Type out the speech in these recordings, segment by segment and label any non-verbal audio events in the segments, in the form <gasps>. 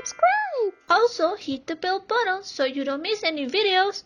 subscribe. Also, hit the bell button so you don't miss any videos.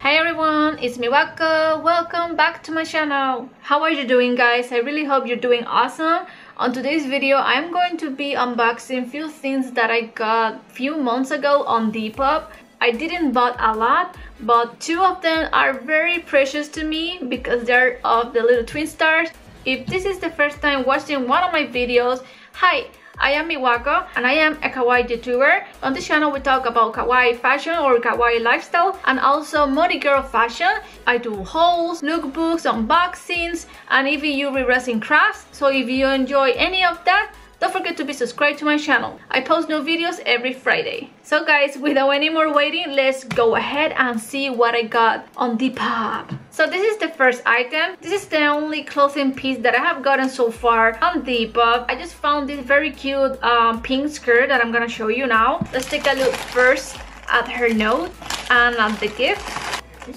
Hi everyone, it's me Waka. Welcome back to my channel. How are you doing guys? I really hope you're doing awesome. On today's video, I'm going to be unboxing few things that I got few months ago on Depop. I didn't bought a lot, but two of them are very precious to me because they're of the little twin stars. If this is the first time watching one of my videos, hi, I am Miwako and I am a kawaii YouTuber. On this channel we talk about kawaii fashion or kawaii lifestyle and also mori girl fashion. I do hauls, lookbooks, unboxings and even you resin crafts. So if you enjoy any of that, don't forget to be subscribed to my channel. I post new videos every Friday. So guys, without any more waiting, let's go ahead and see what I got on Depop. So this is the first item. This is the only clothing piece that I have gotten so far on Depop. I just found this very cute um, pink skirt that I'm gonna show you now. Let's take a look first at her note and at the gift.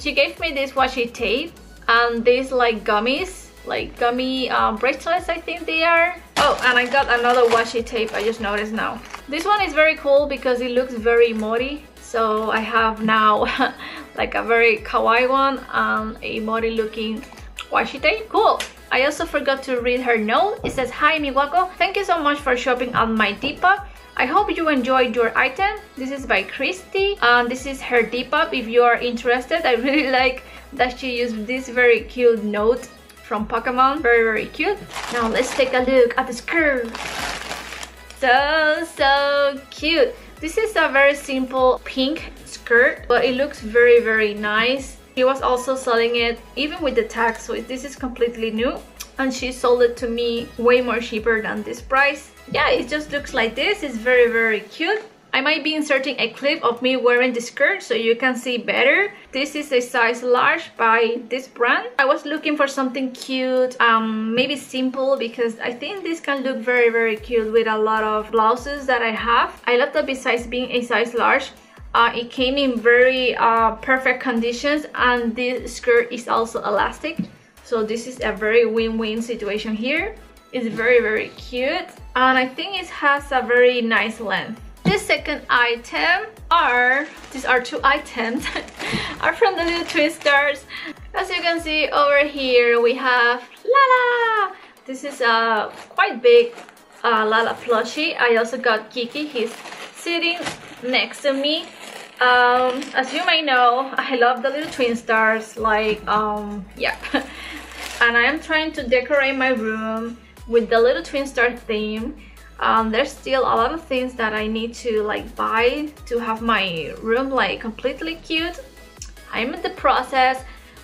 She gave me this washi tape and these like gummies like gummy um, bracelets I think they are oh and I got another washi tape I just noticed now. This one is very cool because it looks very mori so I have now <laughs> like a very kawaii one and a mori looking washi tape. Cool. I also forgot to read her note. It says hi Miwako thank you so much for shopping on my Depop. I hope you enjoyed your item. This is by Christy and this is her Depop. If you are interested. I really <laughs> like that she used this very cute note from Pokemon. Very, very cute. Now let's take a look at the skirt. So, so cute. This is a very simple pink skirt, but it looks very, very nice. She was also selling it even with the tag, so this is completely new. And she sold it to me way more cheaper than this price. Yeah, it just looks like this. It's very, very cute. I might be inserting a clip of me wearing the skirt so you can see better. This is a size large by this brand. I was looking for something cute, um, maybe simple because I think this can look very very cute with a lot of blouses that I have. I love that besides being a size large, uh, it came in very uh, perfect conditions and this skirt is also elastic. So this is a very win-win situation here. It's very very cute and I think it has a very nice length. This second item are, these are two items, <laughs> are from the little twin stars. As you can see over here, we have Lala. This is a quite big uh, Lala plushie. I also got Kiki. He's sitting next to me. Um, as you may know, I love the little twin stars. Like, um, yeah. <laughs> and I am trying to decorate my room with the little twin star theme um, there's still a lot of things that I need to like buy to have my room like completely cute I'm in the process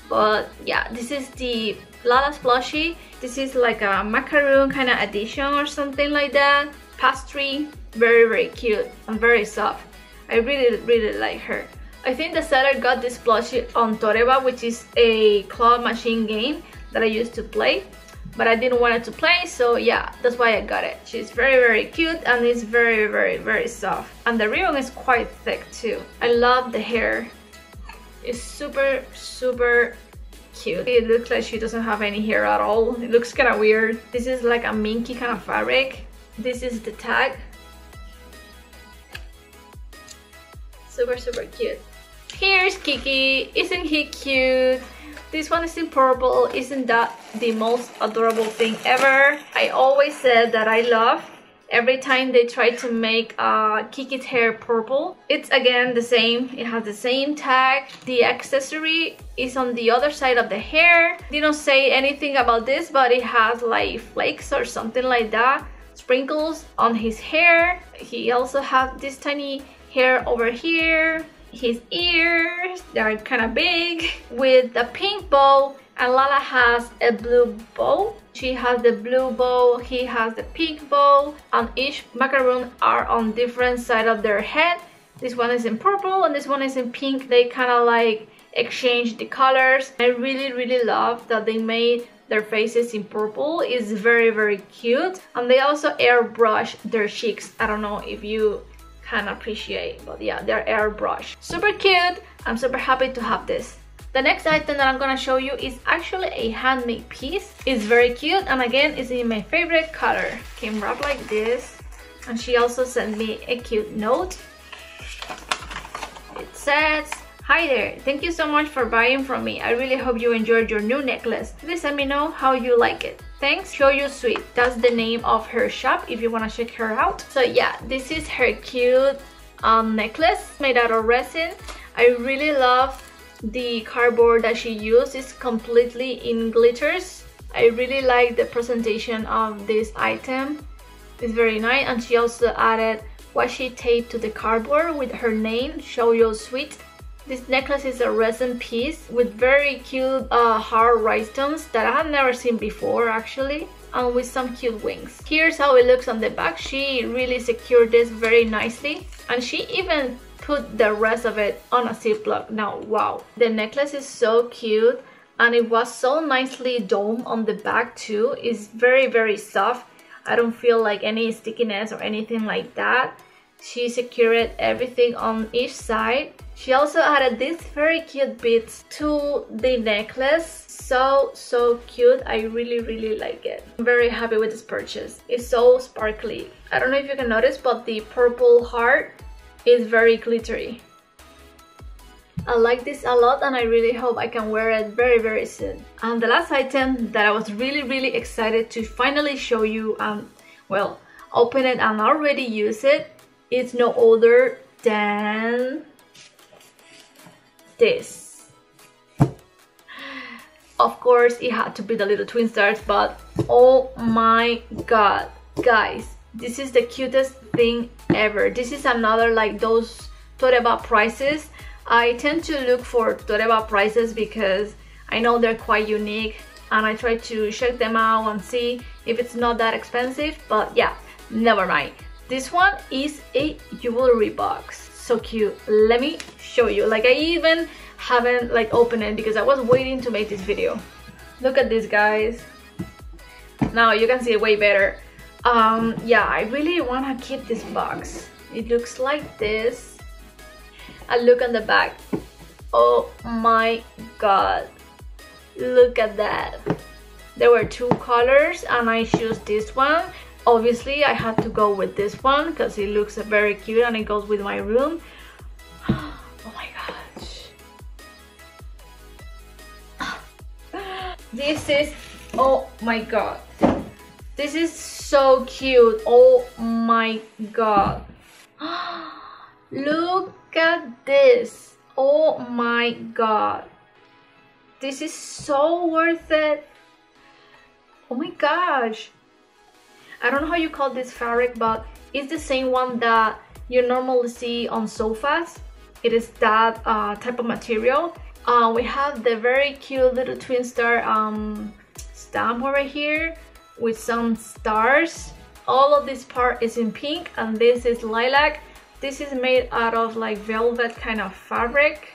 but yeah this is the Lala's plushie. This is like a macaroon kind of edition or something like that. Pastry very very cute and very soft. I really really like her. I think the seller got this plushie on Toreba which is a claw machine game that I used to play but I didn't want it to play so yeah that's why I got it. She's very very cute and it's very very very soft. And the ribbon is quite thick too. I love the hair. It's super super cute. It looks like she doesn't have any hair at all. It looks kind of weird. This is like a minky kind of fabric. This is the tag. Super super cute. Here's Kiki. Isn't he cute this one is in purple. Isn't that the most adorable thing ever? I always said that I love every time they try to make uh, Kiki's hair purple. It's again the same. It has the same tag. The accessory is on the other side of the hair. They don't say anything about this, but it has like flakes or something like that. Sprinkles on his hair. He also has this tiny hair over here his ears they're kind of big. With the pink bow and Lala has a blue bow. She has the blue bow he has the pink bow and each macaroon are on different side of their head. This one is in purple and this one is in pink. They kind of like exchange the colors. I really really love that they made their faces in purple. It's very very cute. And they also airbrush their cheeks. I don't know if you can appreciate. But yeah, they're airbrush. Super cute. I'm super happy to have this. The next item that I'm gonna show you is actually a handmade piece. It's very cute and again, it's in my favorite color. Came wrapped like this. and she also sent me a cute note. It says, Hi there, thank you so much for buying from me. I really hope you enjoyed your new necklace. Please let me know how you like it. Thanks, Show You Sweet. That's the name of her shop if you want to check her out. So yeah, this is her cute um, necklace made out of resin. I really love the cardboard that she used. It's completely in glitters. I really like the presentation of this item. It's very nice and she also added washi tape to the cardboard with her name, Show You Sweet. This necklace is a resin piece with very cute uh, hard rhinestones that I have never seen before actually and with some cute wings. Here's how it looks on the back. She really secured this very nicely and she even put the rest of it on a ziploc. Now, wow. The necklace is so cute and it was so nicely domed on the back too. It's very, very soft. I don't feel like any stickiness or anything like that. She secured everything on each side she also added these very cute beads to the necklace. So, so cute. I really, really like it. I'm very happy with this purchase. It's so sparkly. I don't know if you can notice, but the purple heart is very glittery. I like this a lot and I really hope I can wear it very very soon. And the last item that I was really really excited to finally show you and well open it and already use it. it is no other than this. Of course, it had to be the little twin stars, but oh my god, guys, this is the cutest thing ever. This is another like those Toreba prices. I tend to look for Toreba prices because I know they're quite unique and I try to check them out and see if it's not that expensive, but yeah, never mind. This one is a jewelry box so cute. Let me show you. Like I even haven't like opened it because I was waiting to make this video. Look at this guys. Now you can see it way better. Um yeah I really want to keep this box. It looks like this. I look on the back. Oh my god. Look at that. There were two colors and I choose this one obviously I had to go with this one because it looks very cute and it goes with my room. <sighs> Oh my gosh. <sighs> This is oh my god. This is so cute. Oh my god. <gasps> Look at this. Oh my god. This is so worth it. Oh my gosh I don't know how you call this fabric, but it's the same one that you normally see on sofas. It is that uh, type of material. Uh, we have the very cute little twin star um, stamp over here with some stars. All of this part is in pink and this is lilac. This is made out of like velvet kind of fabric.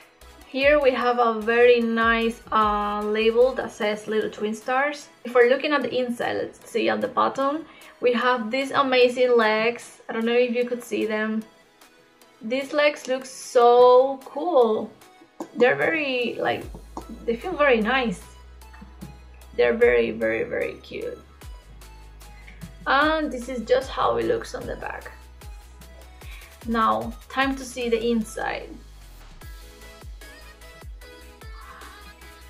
Here we have a very nice uh, label that says little twin stars. If we're looking at the inside, let's see at the bottom, we have these amazing legs. I don't know if you could see them. These legs look so cool. They're very, like, they feel very nice. They're very, very, very cute. And this is just how it looks on the back. Now, time to see the inside.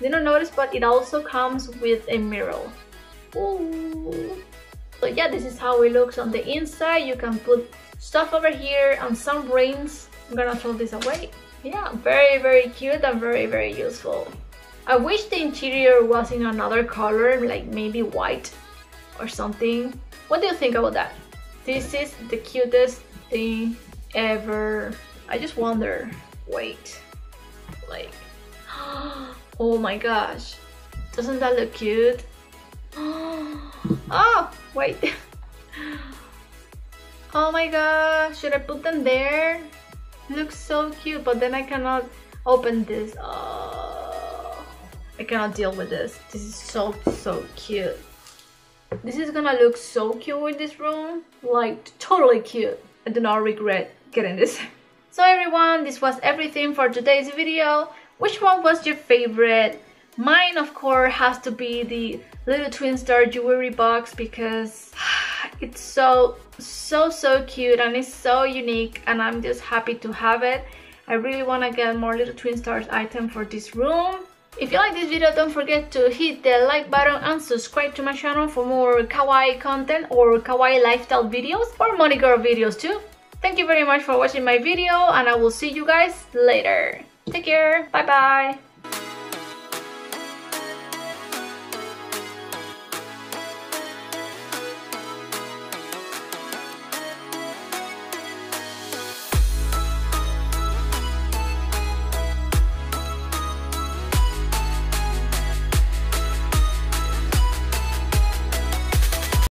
Didn't notice, but it also comes with a mirror. Ooh. So yeah, this is how it looks on the inside. You can put stuff over here and some rings. I'm gonna throw this away. Yeah, very, very cute and very, very useful. I wish the interior was in another color, like maybe white or something. What do you think about that? This is the cutest thing ever. I just wonder, wait, like, oh my gosh, doesn't that look cute? <gasps> Oh, wait. <laughs> oh my gosh, should I put them there? looks so cute, but then I cannot open this. Oh, I cannot deal with this. This is so, so cute. This is gonna look so cute in this room. Like, totally cute. I do not regret getting this. <laughs> So everyone, this was everything for today's video. Which one was your favorite? Mine, of course, has to be the little twin star jewelry box because <sighs> it's so, so, so cute and it's so unique and I'm just happy to have it. I really want to get more little twin stars item for this room. If you like this video, don't forget to hit the like button and subscribe to my channel for more kawaii content or kawaii lifestyle videos or mori girl videos too. Thank you very much for watching my video and I will see you guys later. Take care. Bye bye.